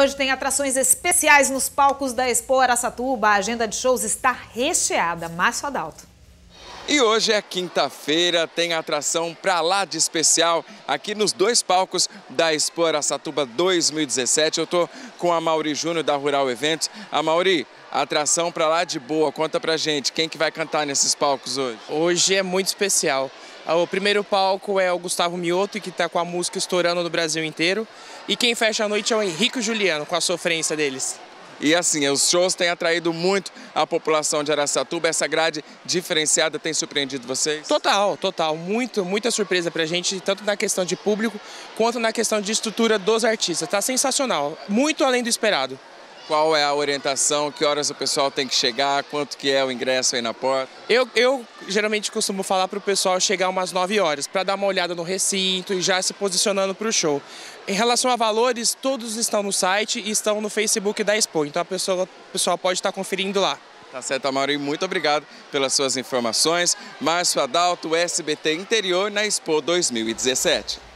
Hoje tem atrações especiais nos palcos da Expo Araçatuba. A agenda de shows está recheada. Márcio Adalto. E hoje é quinta-feira, tem atração para lá de especial aqui nos dois palcos da Expo Araçatuba 2017. Eu estou com a Mauri Júnior da Rural Eventos. A Mauri, atração para lá de boa, conta pra gente, quem que vai cantar nesses palcos hoje? Hoje é muito especial. O primeiro palco é o Gustavo Mioto, que está com a música estourando no Brasil inteiro. E quem fecha a noite é o Henrique Juliano, com a sofrência deles. E assim, os shows têm atraído muito a população de Araçatuba. Essa grade diferenciada tem surpreendido vocês? Total, total. Muito, muita surpresa pra gente, tanto na questão de público quanto na questão de estrutura dos artistas. Tá sensacional, muito além do esperado. Qual é a orientação? Que horas o pessoal tem que chegar? Quanto que é o ingresso aí na porta? Eu, eu geralmente costumo falar para o pessoal chegar umas 9 horas, para dar uma olhada no recinto e já se posicionando para o show. Em relação a valores, todos estão no site e estão no Facebook da Expo, então a pessoa, o pessoal pode estar conferindo lá. Tá certo, Amaury. Muito obrigado pelas suas informações. Márcio Adalto, SBT Interior, na Expo 2017.